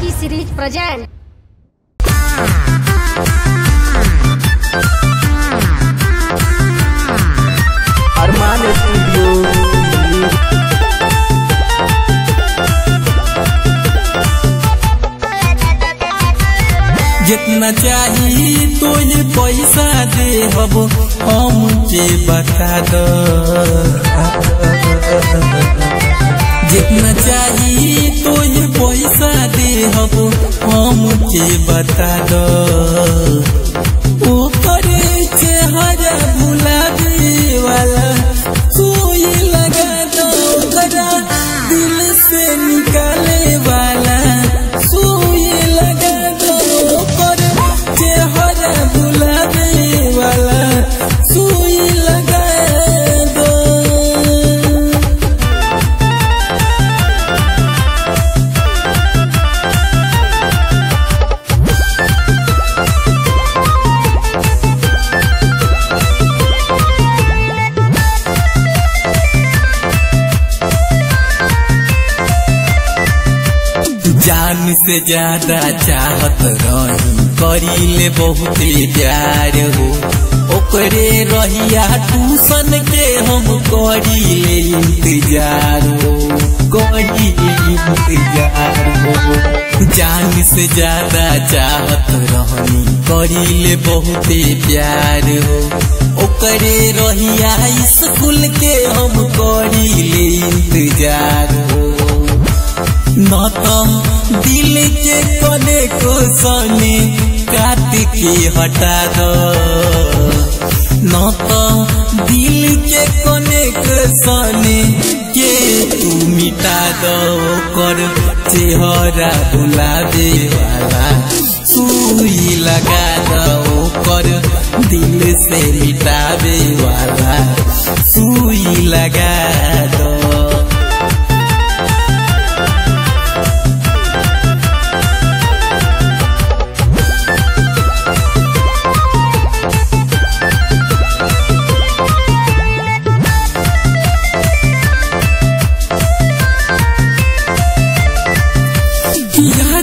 की series present अरमान studio. जितना चाहिए तो ये पैसा दे हब हम के बता दो। बता दो। जान से ज़्यादा चाहत रही। करीले बहुते प्यार हो। ओकरे रहिया टूसन के हम करीले इंतज़ार हो। करीले इंतज़ार हो। जान से ज़्यादा चाहत रहनी करीले बहुते प्यार हो। ओकरे रहिया स्कूल के हम करीले इंतज़ार हो। न तो दिल के कोने को सोने काट के हटा दो। न तो दिल के कोने को सोने के तू मिटा दो। कर चेहरा भुला दे वाला, सुई लगा दो। कर दिल से मिटावे वाला, सुई लगा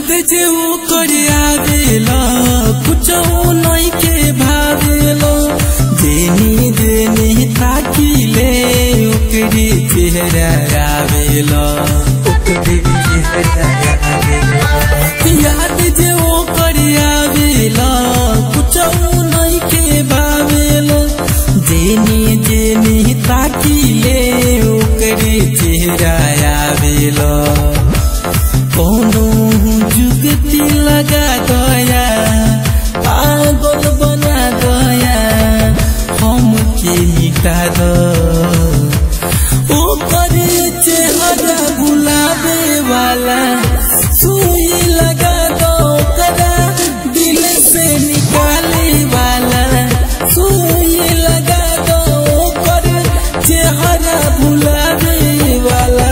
दो याद आवेला कुछ नहीं के ताकिले ओकरे चेहरा ओकरे चेहरा याद जे कुछ नहीं के भावेला जेनी जेनी ताकिले ओकरे चेहरा कोनो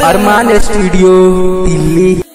अरमान स्टूडियो दिल्ली।